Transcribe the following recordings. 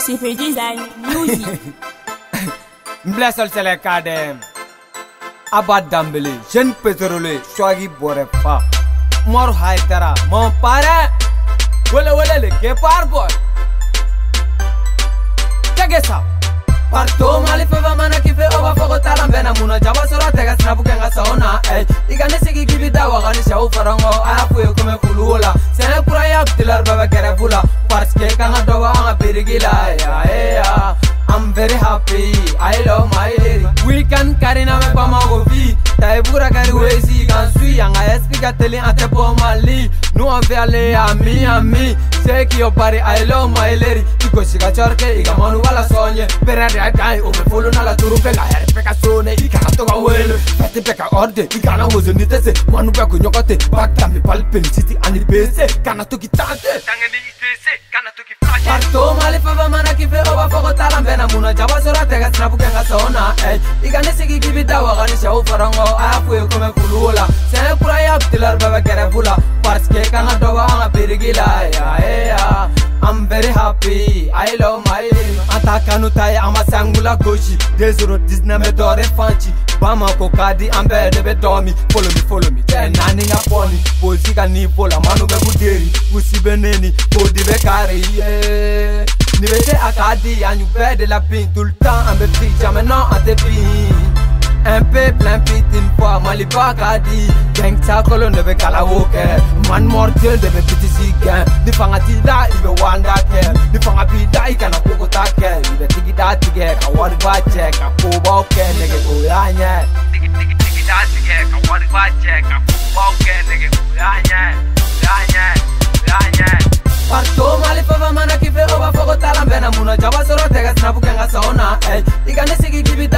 CP Design Music. Bless all Selekadem. Abad Dambili, Jean Petrole, Shwagi Borepa. Mor hai tara, mon pare. Wala wala le ke par boy. Chage sa. Parto mali fe va mana ki fe ova fogo talam bena muna jaba sura tega snabu kenga sauna. Ey, igane sigi gibi dawa doba anga birigila ya ya I'm very happy, I love my lady. Weekend karina me pa mago fi Taibura kari wezi. Kan sui Yanga espika teli ante po mali. Nu aller à Miami C'est qui au pari, I love my lady. Iko shika chorke, ika manu wala sonye. Pera ria dai, ume fulu na la turu Pega her peka sone, ika na toga wele. Pati peka orde, ika na wozo nitese. Manu peko nyokote, bakta mi palpen City ani bese, kana toki tante Tange ni fava mana kife oba fogo tala mbena muna Jaba sora tega snapu kenga sona eh. ey Igane sigi kibi dawa gani shau kulula. Sene ya abdilar bebe kere fula kanga doba anga birigila ya ya I'm very happy, I love my lady Anta kanu taye ama sangula goshi Desoro disna me dore fanchi. Bama ko kadi ambe debe domi Follow me, follow me, ten nani nga poni? Bozi ka ni fola manu be kuderi. Kusibe neni, kodi be kare yeah. Ni bete akadi, anyu be de la pin. Tout le temps ambe fi, jamais non un MP plein pitin fois Mali bagadi Gang ta kolon de be kalawo kɛ Man mortel de be pitisi kɛ Ni fanga t'i da i be wanda kɛ Ni fanga b'i da i kana kokota kɛ I be tigi da tigɛ ka wari ba cɛ Ka kobaw kɛ nɛgɛ ko y'a ɲɛ Tigi da tigɛ ka wari ba cɛ Ka kobaw kɛ nɛgɛ ko y'a ɲɛ Y'a ɲɛ Y'a ɲɛ Parto mali fava mana kife oba fogo talan bena muna. Jaba soro tega snapu kenga sauna Ey, iga nisi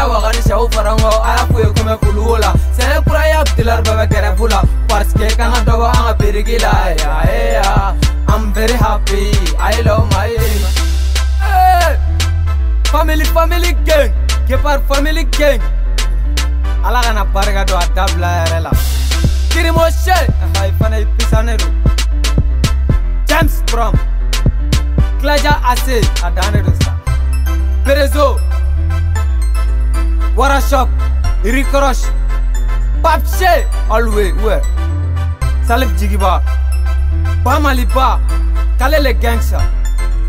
Shau farango aya fuye kume kuluola Sene kura ya abdilar bebe kere fula Parce que anga birigila ya ya I'm very happy, I love my hey! Family family gang, Guepard family gang. Ala kana barika do a dabila yɛrɛ la Kirimo she, i fana i James Brown Klaja Ase a dannen do sa. Perezo Barashop, Rikorosh, Papse, always where Salif Jigiba, Bamaliba, Kalele Gangsta,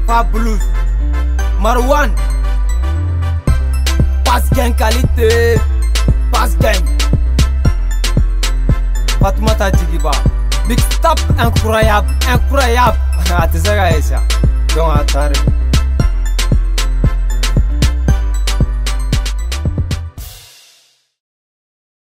Pap Blues, Marwan, Pass Gang Kalite, Pass Gang, Fatmata Jigiba, Mixed up, incroyable, incroyable, Ha ha, tu Atizara Esa, Don Atari.